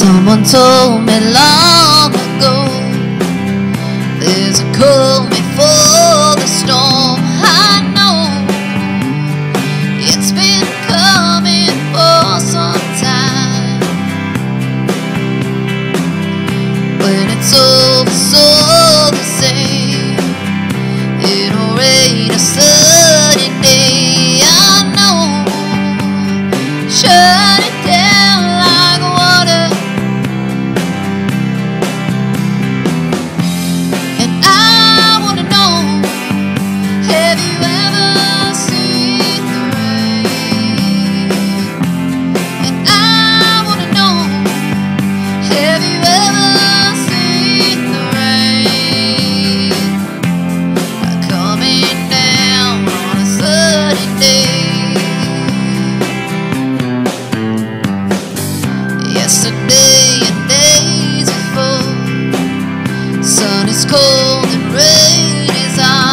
Someone told me long ago There's a calm before the storm. I know It's been coming for some time. When it's over so the same. It'll rain a sunny day. I know Shut Yesterday and days before. Sun is cold and rain is hot